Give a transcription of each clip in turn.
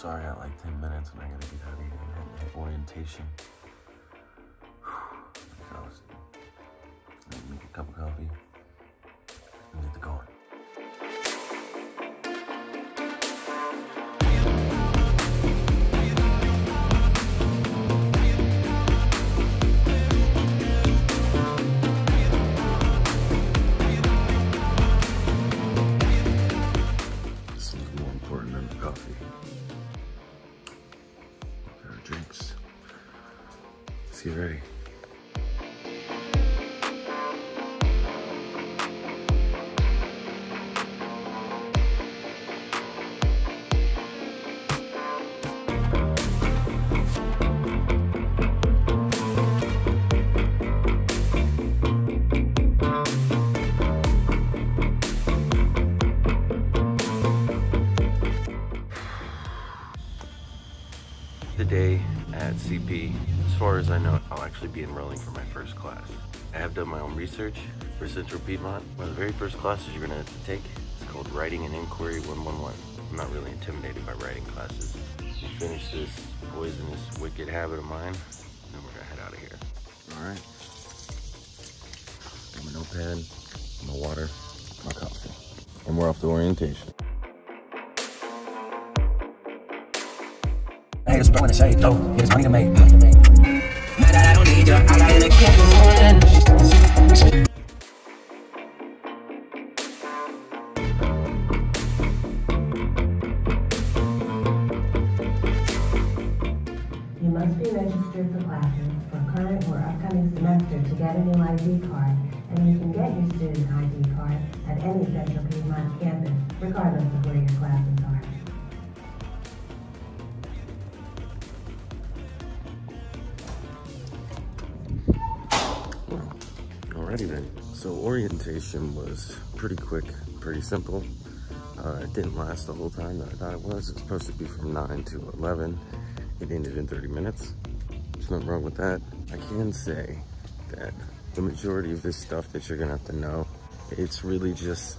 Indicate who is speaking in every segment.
Speaker 1: sorry I like 10 minutes and I gotta get out of here and to orientation. Exhausted. Make a cup of coffee Ready. The day at CP, as far as I know, I'll actually be enrolling for my first class. I have done my own research for Central Piedmont. One of the very first classes you're gonna have to take is called Writing and Inquiry 111. I'm not really intimidated by writing classes. We finish this poisonous, wicked habit of mine, and then we're gonna head out of here. All right. Got my notepad, my water, my coffee. And we're off to orientation.
Speaker 2: Haters throwing the shade, no, it is money to make, money to make. Mad that I don't need you, I got in a kitchen.
Speaker 3: You must be registered for classes for current or upcoming semester to get a new ID card, and you can get your student ID card at any Central Piedmont campus, regardless of where your classes are.
Speaker 1: Alrighty then. So orientation was pretty quick, pretty simple. Uh, it didn't last the whole time that I thought it was. It was supposed to be from 9 to 11. It ended in 30 minutes. There's nothing wrong with that. I can say that the majority of this stuff that you're gonna have to know, it's really just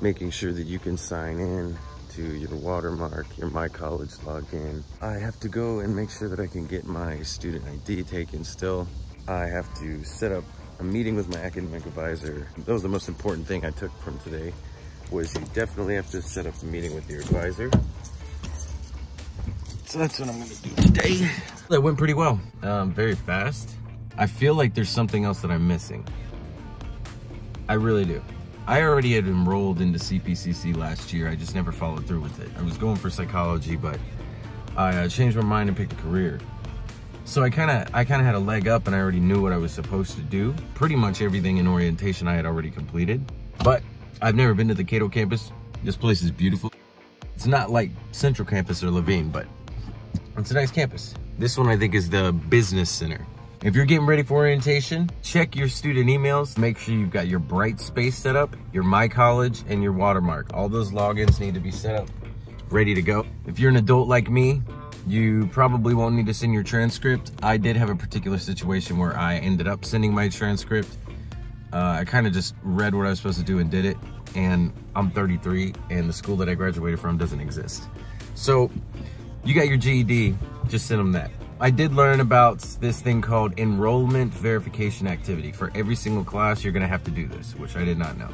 Speaker 1: making sure that you can sign in to your watermark, your My College login. I have to go and make sure that I can get my student ID taken still. I have to set up a meeting with my academic advisor. That was the most important thing I took from today was you definitely have to set up a meeting with your advisor. So that's what I'm gonna do today. That went pretty well, um, very fast. I feel like there's something else that I'm missing. I really do. I already had enrolled into CPCC last year. I just never followed through with it. I was going for psychology, but I uh, changed my mind and picked a career. So I kind of I kind of had a leg up and I already knew what I was supposed to do. Pretty much everything in orientation I had already completed. But I've never been to the Cato campus. This place is beautiful. It's not like Central Campus or Levine, but it's a nice campus. This one I think is the business center. If you're getting ready for orientation, check your student emails. Make sure you've got your Brightspace set up, your My College, and your watermark. All those logins need to be set up, ready to go. If you're an adult like me, you probably won't need to send your transcript. I did have a particular situation where I ended up sending my transcript. Uh, I kind of just read what I was supposed to do and did it. And I'm 33 and the school that I graduated from doesn't exist. So you got your GED, just send them that. I did learn about this thing called enrollment verification activity. For every single class, you're gonna have to do this, which I did not know.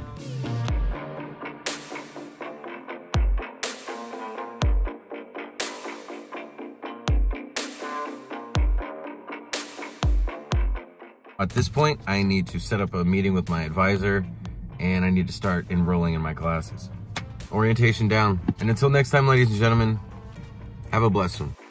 Speaker 1: At this point, I need to set up a meeting with my advisor and I need to start enrolling in my classes. Orientation down. And until next time, ladies and gentlemen, have a blessed one.